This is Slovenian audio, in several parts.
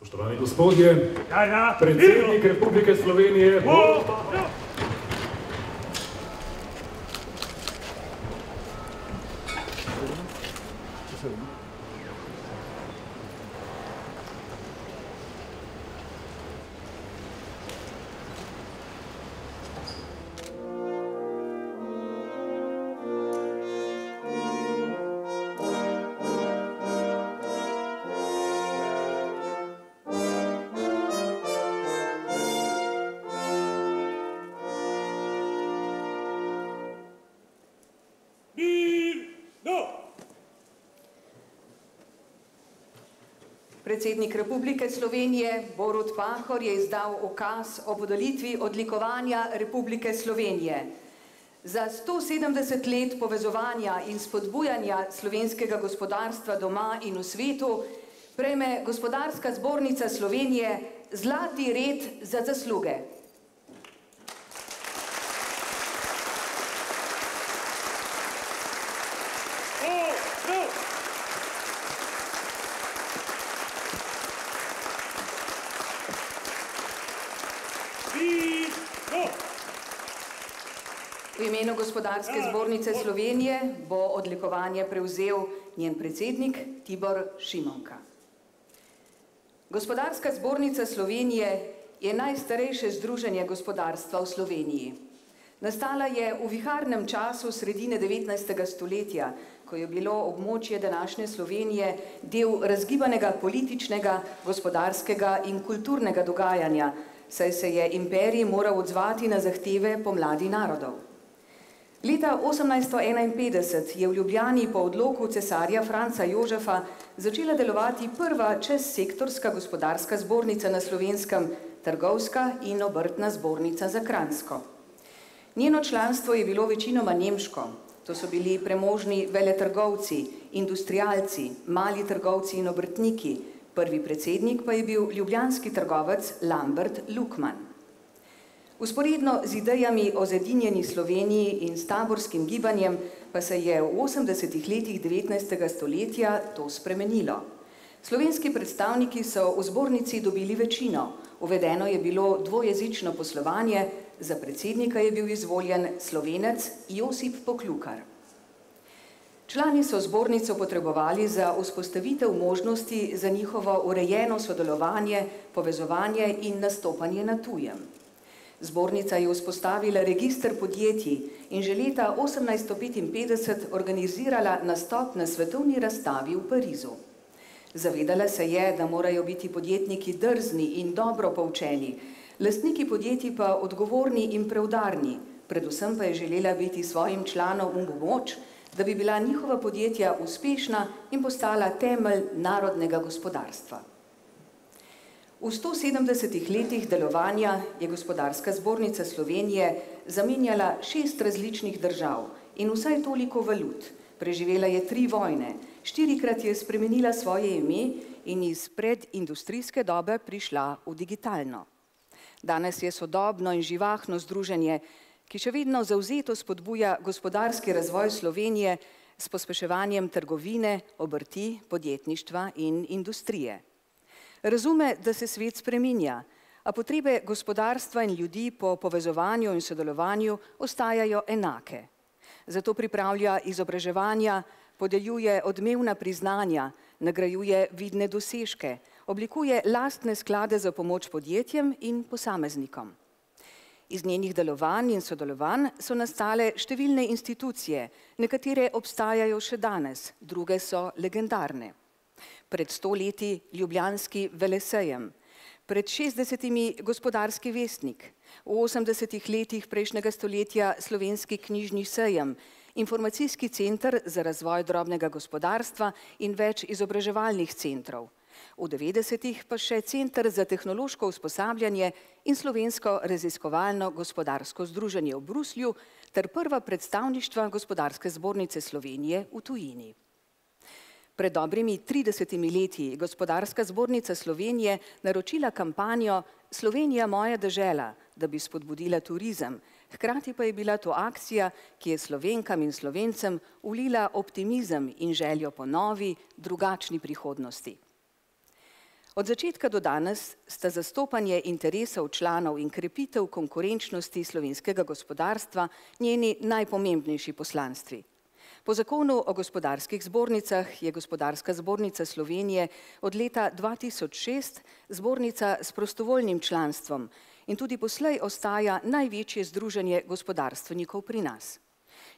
Spoštovani gospodje, Ja, ja. predsednik Republike Slovenije bo... Predsednik Republike Slovenije Borut Pahor je izdal ukaz o podelitvi odlikovanja Republike Slovenije. Za 170 let povezovanja in spodbujanja slovenskega gospodarstva doma in v svetu prejme Gospodarska zbornica Slovenije zlati red za zasluge. Oh, no. Imenu Gospodarske zbornice Slovenije bo odlikovanje prevzel njen predsednik Tibor Šimonka. Gospodarska zbornica Slovenije je najstarejše združenje gospodarstva v Sloveniji. Nastala je v viharnem času sredine 19. stoletja, ko je bilo območje današnje Slovenije del razgibanega političnega, gospodarskega in kulturnega dogajanja, saj se je imperij moral odzvati na zahteve pomladi narodov. Leta 1851 je v Ljubljani po odloku cesarja Franca Jožefa začela delovati prva čezsektorska gospodarska zbornica na slovenskem, trgovska in obrtna zbornica za Kranjsko. Njeno članstvo je bilo večinoma nemško, to so bili premožni veletrgovci, industrialci, mali trgovci in obrtniki, prvi predsednik pa je bil ljubljanski trgovec Lambert Lukman. Usporedno z idejami o zedinjeni Sloveniji in s taborskim gibanjem pa se je v 80. letih 19. stoletja to spremenilo. Slovenski predstavniki so v zbornici dobili večino, uvedeno je bilo dvojezično poslovanje, za predsednika je bil izvoljen slovenec Josip Poklukar. Člani so zbornico potrebovali za vzpostavitev možnosti za njihovo urejeno sodelovanje, povezovanje in nastopanje na tujem. Zbornica je vzpostavila registr podjetij in že leta 1855 organizirala nastop na svetovni razstavi v Parizu. Zavedala se je, da morajo biti podjetniki drzni in dobro poučeni, lastniki podjetij pa odgovorni in preudarni, predvsem pa je želela biti svojim članom v pomoč, da bi bila njihova podjetja uspešna in postala temelj narodnega gospodarstva. V 170 letih delovanja je Gospodarska zbornica Slovenije zamenjala šest različnih držav in vsaj toliko valut. Preživela je tri vojne, štirikrat je spremenila svoje ime in iz predindustrijske dobe prišla v digitalno. Danes je sodobno in živahno združenje, ki še vedno zauzeto spodbuja gospodarski razvoj Slovenije s pospeševanjem trgovine, obrti, podjetništva in industrije. Razume, da se svet spreminja, a potrebe gospodarstva in ljudi po povezovanju in sodelovanju ostajajo enake. Zato pripravlja izobraževanja, podeljuje odmevna priznanja, nagrajuje vidne dosežke, oblikuje lastne sklade za pomoč podjetjem in posameznikom. Iz njenih delovanj in sodelovanj so nastale številne institucije, nekatere obstajajo še danes, druge so legendarne. Pred sto leti Ljubljanski velesejem, pred šestdesetimi Gospodarski vestnik, v osemdesetih letih prejšnjega stoletja Slovenski knjižni sejem, Informacijski center za razvoj drobnega gospodarstva in več izobraževalnih centrov. V devetdesetih pa še Center za tehnološko usposabljanje in Slovensko raziskovalno gospodarsko združenje v Bruslju ter prva predstavništva Gospodarske zbornice Slovenije v tujini. Pred dobrimi tridesetimi leti je Gospodarska zbornica Slovenije naročila kampanjo Slovenija moja dežela, da bi spodbudila turizem, hkrati pa je bila to akcija, ki je Slovenkam in Slovencem vlila optimizem in željo po novi, drugačni prihodnosti. Od začetka do danes sta zastopanje interesov članov in krepitev konkurenčnosti slovenskega gospodarstva njeni najpomembnejši poslanstvi. Po zakonu o gospodarskih zbornicah je Gospodarska zbornica Slovenije od leta 2006 zbornica s prostovoljnim članstvom in tudi poslej ostaja največje združenje gospodarstvenikov pri nas.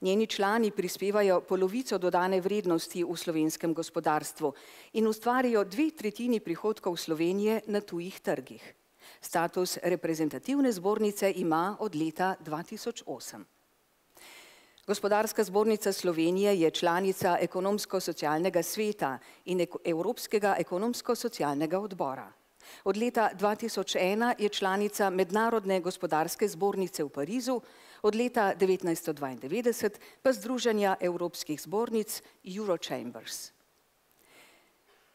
Njeni člani prispevajo polovico dodane vrednosti v slovenskem gospodarstvu in ustvarijo dve tretjini prihodkov Slovenije na tujih trgih. Status reprezentativne zbornice ima od leta 2008. Gospodarska zbornica Slovenije je članica ekonomsko-socialnega sveta in Evropskega ekonomsko-socialnega odbora. Od leta 2001 je članica Mednarodne gospodarske zbornice v Parizu, od leta 1992 pa Združenja evropskih zbornic Eurochambers.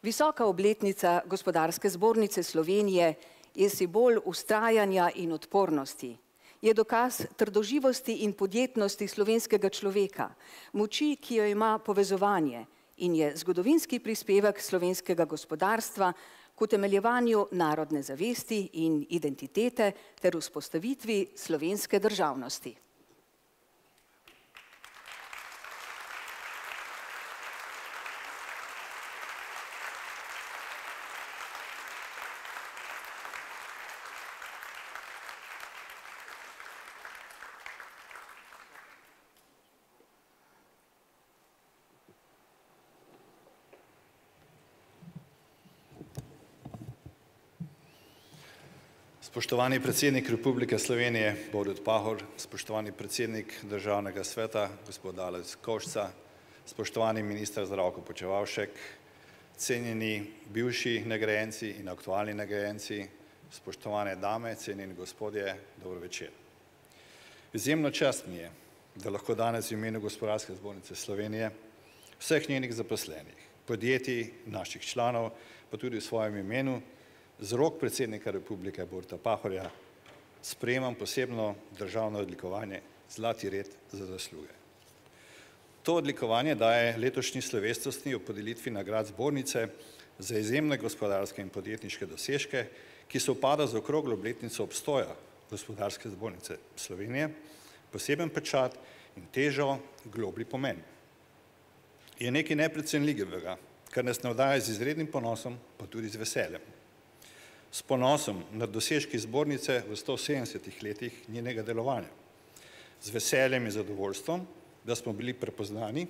Visoka obletnica Gospodarske zbornice Slovenije je simbol ustrajanja in odpornosti. Je dokaz trdoživosti in podjetnosti slovenskega človeka, moči, ki jo ima povezovanje in je zgodovinski prispevek slovenskega gospodarstva k utemeljevanju narodne zavesti in identitete ter vzpostavitvi slovenske državnosti. Spoštovani predsednik Republike Slovenije, Borut Pahor, spoštovani predsednik državnega sveta, gospod Alec Košca, spoštovani minister Zdravko Počevalšek, cenjeni bivši nagrajenci in aktualni nagrajenci, spoštovane dame, cenjeni gospodje, dobro večer. Izjemno čast mi je, da lahko danes v imenu Gospodarske zbornice Slovenije, vseh njenih zaposlenih, podjetij, naših članov, pa tudi v svojem imenu z rok predsednika republike Borta Pahorja sprejemam posebno državno odlikovanje Zlati red za zasluge. To odlikovanje daje letošnji slovesnostni o podelitvi nagrad zbornice za izjemne gospodarske in podjetniške dosežke, ki se upada z okroglo obletnico obstoja Gospodarske zbornice Slovenije, poseben pečat in težo globli pomen. Je nekaj neprecenljivega, kar nas navdaja z izrednim ponosom, pa tudi z veseljem s ponosom nad dosežki zbornice v 170 letih njenega delovanja, z veseljem in zadovoljstvom, da smo bili prepoznani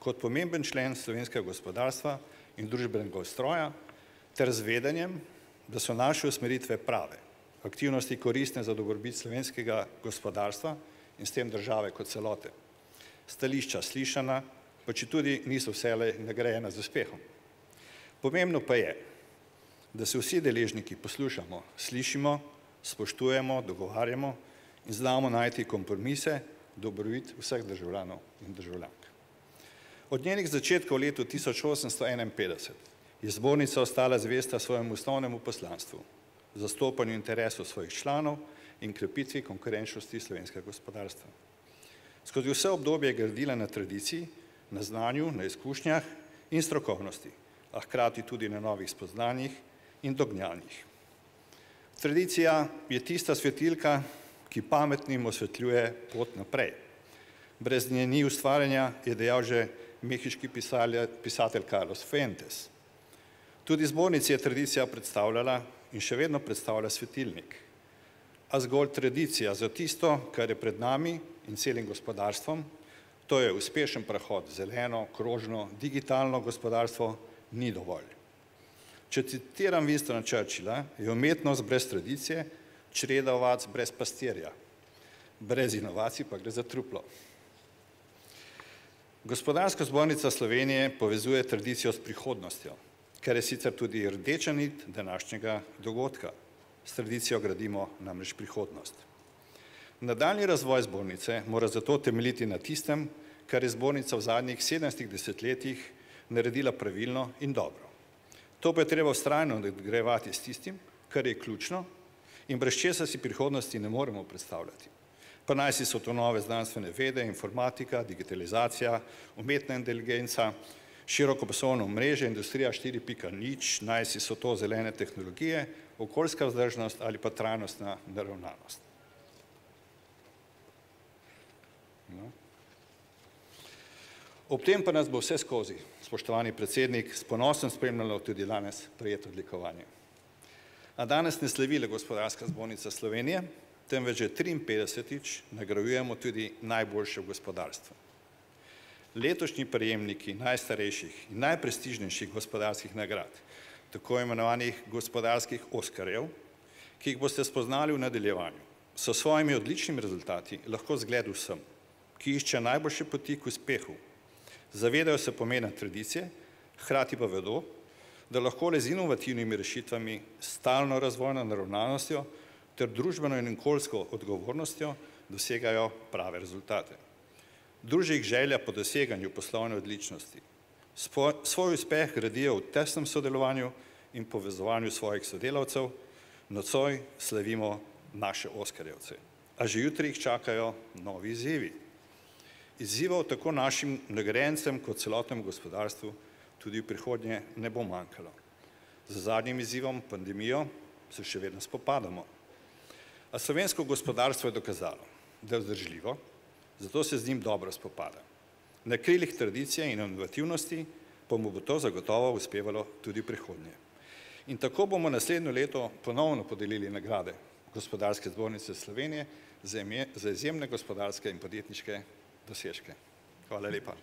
kot pomemben člen slovenskega gospodarstva in družbenega ustroja, ter z vedenjem, da so naše usmeritve prave, aktivnosti koristne za dobrobit slovenskega gospodarstva in s tem države kot celote. Stališča slišana, pa če tudi niso vselej nagrajena z uspehom. Pomembno pa je, da se vsi deležniki poslušamo, slišimo, spoštujemo, dogovarjamo in znamo najti kompromise, dobrobit vseh državljanov in državljank. Od njenih začetkov v letu 1851 je zbornica ostala zvesta svojemu osnovnemu poslanstvu, zastopanju interesov svojih članov in krepitvi konkurenčnosti slovenskega gospodarstva. Skozi vse obdobje je gradila na tradiciji, na znanju, na izkušnjah in strokovnosti, a hkrati tudi na novih spoznanjih in dognanjih. Tradicija je tista svetilka, ki pametnim osvetljuje pot naprej. Brez nje ni ustvarjanja, je dejal že mehiški pisatelj Carlos Fuentes. Tudi zbornici je tradicija predstavljala in še vedno predstavlja svetilnik. A zgolj tradicija za tisto, kar je pred nami in celim gospodarstvom, to je uspešen prehod zeleno, krožno, digitalno gospodarstvo, ni dovolj. Če citiram Winstona Churchilla, je umetnost brez tradicije, čreda ovac brez pastirja, brez inovacij pa gre za truplo. Gospodarska zbornica Slovenije povezuje tradicijo s prihodnostjo, kar je sicer tudi rdeča nit današnjega dogodka. S tradicijo gradimo namreč prihodnost. Nadaljni razvoj zbornice mora zato temeljiti na tistem, kar je zbornica v zadnjih sedemstih desetletjih naredila pravilno in dobro. To pa je treba vztrajno nadgrajevati s tistim, kar je ključno in brez česa si prihodnosti ne moremo predstavljati. Pa naj si so to nove znanstvene vede, informatika, digitalizacija, umetna inteligenca, širokopasovno mreže, industrija 4.0, naj si so to zelene tehnologije, okoljska vzdržnost ali pa trajnostna naravnanost. Ob tem pa nas bo vse skozi, spoštovani predsednik, s ponosom spremljalo tudi danes prijeto odlikovanje. A danes ne slavi le gospodarska zbornica Slovenije, temveč že 53-tič nagrajujemo tudi najboljše v gospodarstvu. Letošnji prejemniki najstarejših in najprestižnejših gospodarskih nagrad, tako imenovanih gospodarskih oskarjev, ki jih boste spoznali v nadaljevanju, so s svojimi odličnimi rezultati lahko zgled vsem, ki išče najboljše poti k uspehu. Zavedajo se pomena tradicije, hkrati pa vedo, da lahko le z inovativnimi rešitvami, stalno razvojno naravnanostjo ter družbeno in okoljsko odgovornostjo dosegajo prave rezultate. Druži jih želja po doseganju poslovne odličnosti. Svoj uspeh gradijo v tesnem sodelovanju in povezovanju svojih sodelavcev, nocoj slavimo naše oskarjevce. A že jutri jih čakajo novi izzivi. Izzivov tako našim nagrajencem kot celotnemu gospodarstvu tudi v prihodnje ne bo manjkalo. Z zadnjim izzivom, pandemijo, se še vedno spopadamo. A slovensko gospodarstvo je dokazalo, da je vzdržljivo, zato se z njim dobro spopada. Na krilih tradicije in inovativnosti pa mu bo to zagotovo uspevalo tudi v prihodnje. In tako bomo naslednjo leto ponovno podelili nagrade Gospodarske zbornice Slovenije za izjemne gospodarske in podjetniške dosežke. Hvala lepa.